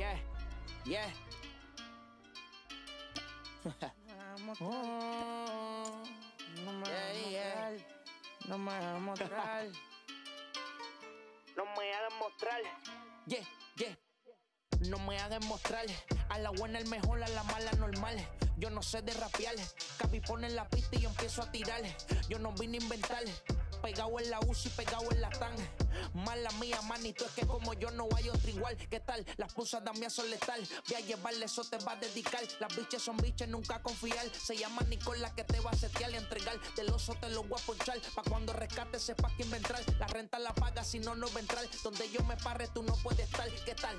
Yeah, yeah. Oh, no me Yeah, hagas yeah. mostrar, no me hagas mostrar. No me hagan mostrar. Yeah, yeah. No me hagan mostrar. A la buena el mejor, a la mala normal. Yo no sé de rapear. Capi pone en la pista y yo empiezo a tirar. Yo no vine a inventar. Pegado en la UCI, pegado en la TAN. Mala mía, manito, es que como yo no hay otro igual. ¿Qué tal? Las pusas también son letal. Voy a llevarle, eso te va a dedicar. Las biches son biches, nunca confiar. Se llama Nicola que te va a setear y entregar. Del oso te lo voy a ponchar. Pa' cuando rescate sepas que inventar. La renta la paga, si no, no va a entrar. Donde yo me parre, tú no puedes estar. ¿Qué tal?